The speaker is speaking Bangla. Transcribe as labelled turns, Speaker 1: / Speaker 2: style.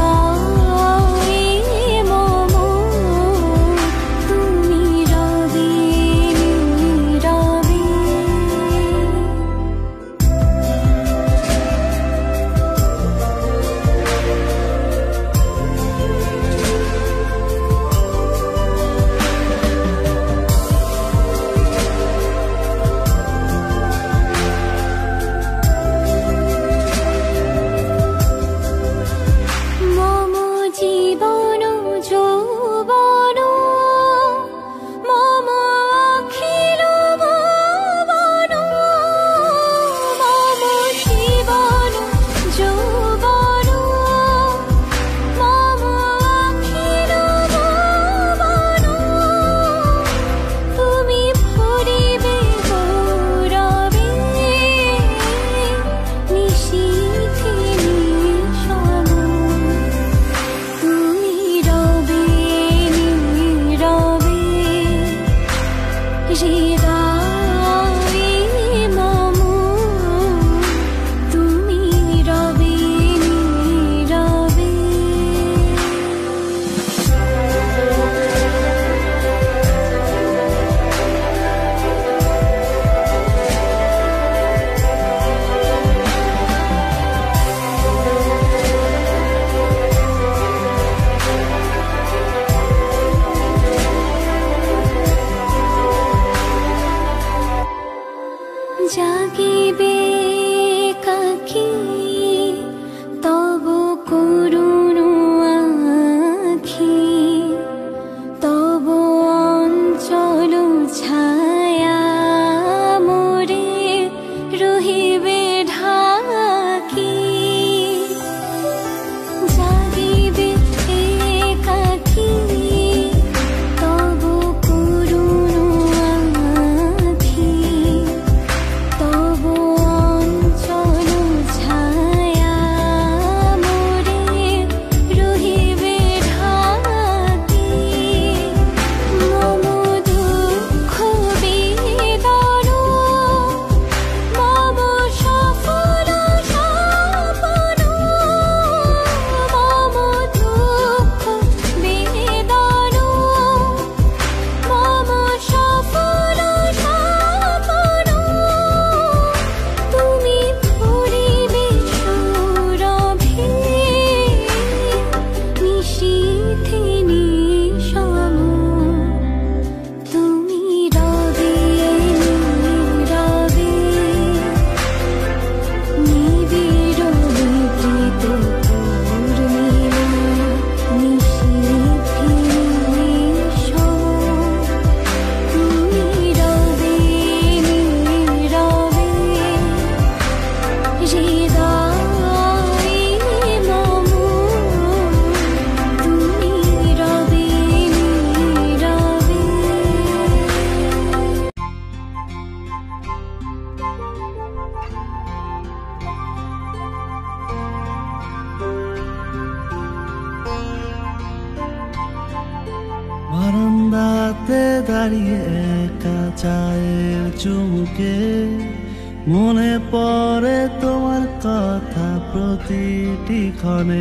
Speaker 1: 光嫁给 বারান্দাতে দাঁড়িয়ে একা চায়ের চুমুকে মনে পড়ে তোমার কথা প্রতিটি ক্ষণে।